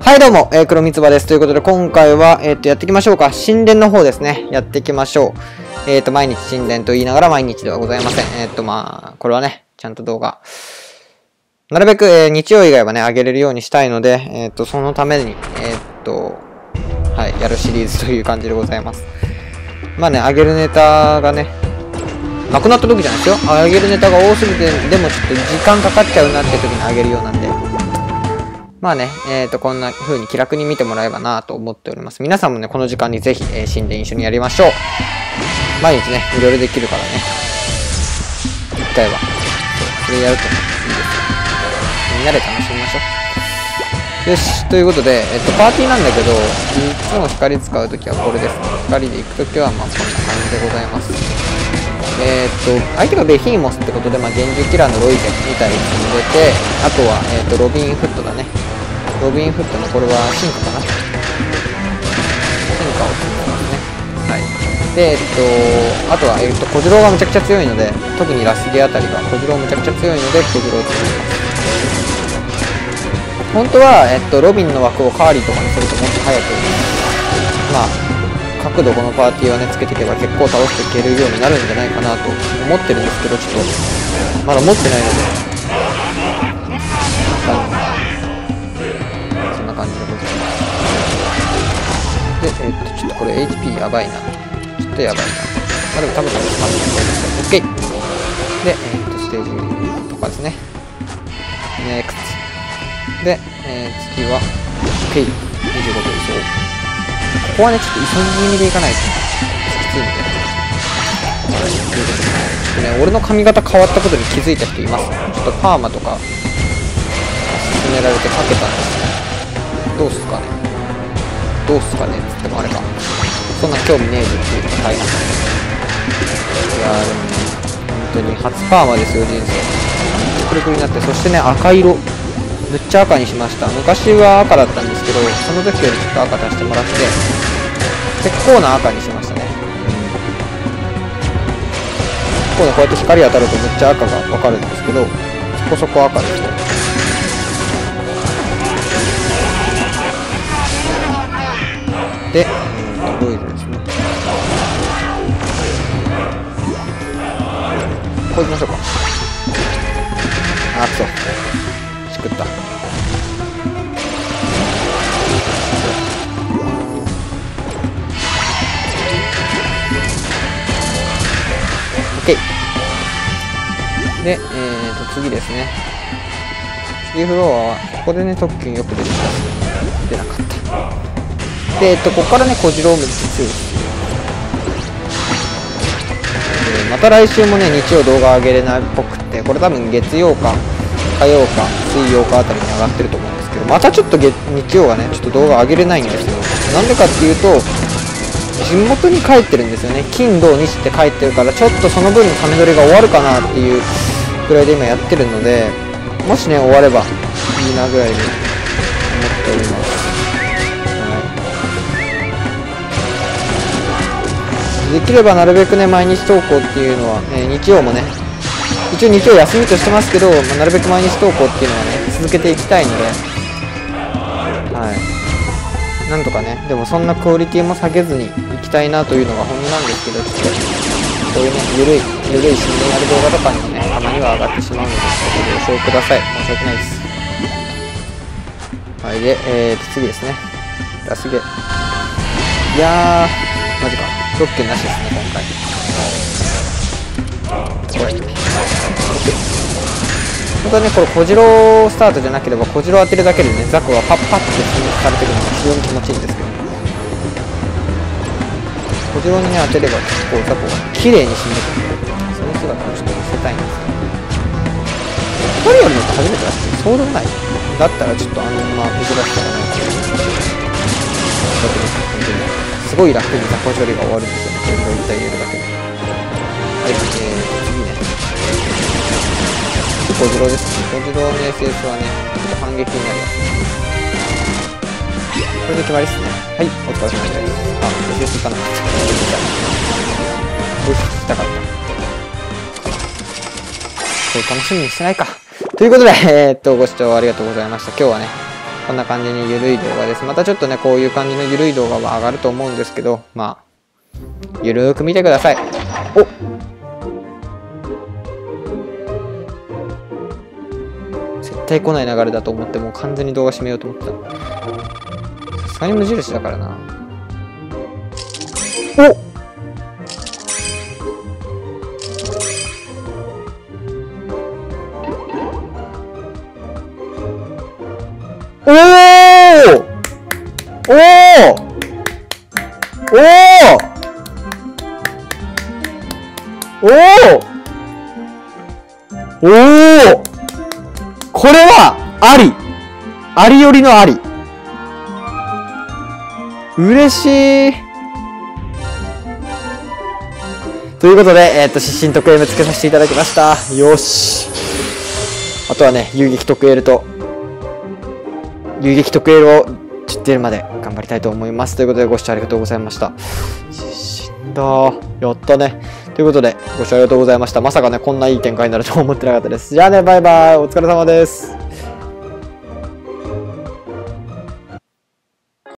はいどうも、えー、黒三つ葉です。ということで今回は、えっ、ー、と、やっていきましょうか。神殿の方ですね。やっていきましょう。えっ、ー、と、毎日神殿と言いながら毎日ではございません。えっ、と、まあ、これはね、ちゃんと動画、なるべく、え日曜以外はね、上げれるようにしたいので、えっ、と、そのために、えっと、はい、やるシリーズという感じでございます。まあね、上げるネタがね、なくなった時じゃないですよ。上げるネタが多すぎて、でもちょっと時間かかっちゃうなって時に上げるようなんで。まあね、えっ、ー、と、こんな風に気楽に見てもらえばなと思っております。皆さんもね、この時間にぜひ、えー、神殿一緒にやりましょう。毎日ね、いろいろできるからね。一回は。そ、れやるといいです。みんなで楽しみましょう。よし、ということで、えっ、ー、と、パーティーなんだけど、いつも光使うときはこれです。光で行くときは、まあ、こんな感じでございます。えー、っと、相手がベヒーモスってことで、まあ、厳重キラーのロイゼンみたいに進んでて、あとは、えー、っと、ロビンフットだね。ロビンフットのこれは進化かな進化を決めますね。はい。で、えっと、あとは、えっと、小次郎がめちゃくちゃ強いので、特にラスゲあたりが小次郎めちゃくちゃ強いので、小次郎を決めます。本当は、えっと、ロビンの枠をカーリーとかにするともっと早く、まあ、角度このパーティーをね、つけていけば結構倒していけるようになるんじゃないかなと思ってるんですけど、ちょっと、まだ持ってないのででえ、っとちょっとこれ HP やばいな。ちょっとやばいな。まあでも多分多分多分 OK でえー、っとステージとかですね。NEXT で、えー、次は OK25 秒以上。ここはねちょっと急ぎ気味でいかないと。きついんでちょっとね俺の髪型変わったことに気づいた人います。ちょっとパーマとか勧められてかけたんですけど。うすかね。どうすかね。っつってもあれか。そんな興味ねえぞっていうのが大変いやーでもね本当に初パーマですよ人生。くるくるになって。そしてね赤色。むっちゃ赤にしました。昔は赤だったんですけどその時よりちょっと赤足してもらって結構な赤にしましたね。結構ねこうやって光当たるとめっちゃ赤がわかるんですけどそこそこ赤ですよで、えー、とロイルですね。こういきましょうか。あくそしくった。OK で、えーと次ですね。次フロアはここでね特訓よく出てきた。出なかった。で、えっと、ここからね、小次郎めっちゃ強いです。また来週もね、日曜動画上げれないっぽくて、これ多分月曜か、火曜か、水曜かあたりに上がってると思うんですけど、またちょっと月日曜がね、ちょっと動画上げれないんですよ。なんでかっていうと、地元に帰ってるんですよね。金、土、日って帰ってるから、ちょっとその分のため撮りが終わるかなっていうぐらいで今やってるので、もしね、終わればいいなぐらいにできればなるべくね、毎日投稿っていうのは、えー、日曜もね、一応日曜休みとしてますけど、まあ、なるべく毎日投稿っていうのはね、続けていきたいので、はい。なんとかね、でもそんなクオリティも下げずにいきたいなというのが本音なんですけど、ちょっと、こういうね、ゆるい、ゆるい新聞やる動画とかにもね、たまには上がってしまうので、ご了承ください。申し訳ないです。はい、で、えーと、次ですね。ラスゲ。いやー、マジか。特権なしですね今回本当はねこれ小次郎スタートじゃなければ小次郎当てるだけでねザクはパッパッて進滅されてるのが非常に気持ちいいんですけど小次郎にね当てれば結構ザクが綺麗に死んでくる。その姿をちょっと見せたいんですけど。一人よりも初めてだしそうでもないだったらちょっとあんま珍しさがない。だすごい楽に雑魚処理が終わるんですよね。これを一体入れるだけで。はい、えー、次ね。小次郎ですね。小次郎の SS はね、ちょっと反撃になりますこれで決まりっすね。はい、お疲れ様です。あ、SS いかなかった。よし、したかった。そう、楽しみにしてないか。ということで、えー、っと、ご視聴ありがとうございました。今日はね、こんな感じに緩い動画です。またちょっとね、こういう感じの緩い動画は上がると思うんですけど、まあ、ゆるーく見てください。お絶対来ない流れだと思って、もう完全に動画閉めようと思った。さすがに無印だからな。おっおおおおおおおこれはありありよりのあり嬉しいということで、えっ、と、失神特 M つけさせていただきました。よし。あとはね、遊撃特 L と遊撃特営を10出るまで頑張りたいと思います。ということでご視聴ありがとうございました。死んだやったね。ということで、ご視聴ありがとうございました。まさかね、こんないい展開になると思ってなかったです。じゃあね、バイバイ。お疲れ様です。